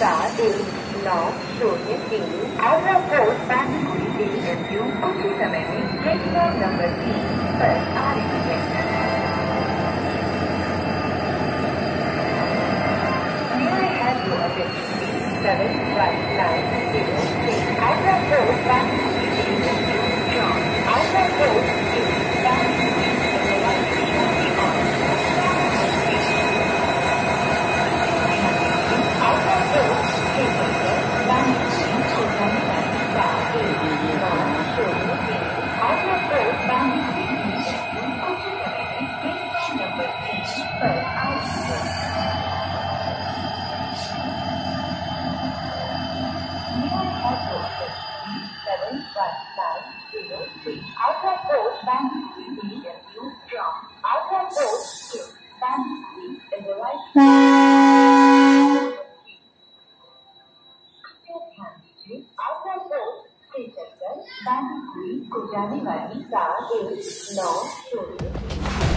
सात एक नौ शून्य तीन आगरा फोर्ट बैंडीपुरी एएमयू कुछ ही समय में प्लेटफॉर्म नंबर तीन पर आ रही है May I have your attention please? Seven one nine zero six Agra Road, Bangalore, from Agra Road nine zero three Agra Road, Bangalore, EMU from Agra Road to Bangalore is the right. कृपया ध्यान दीजिए Agra road से चलकर बैंडीपुरी को जाने वाली car एक नौ शून्य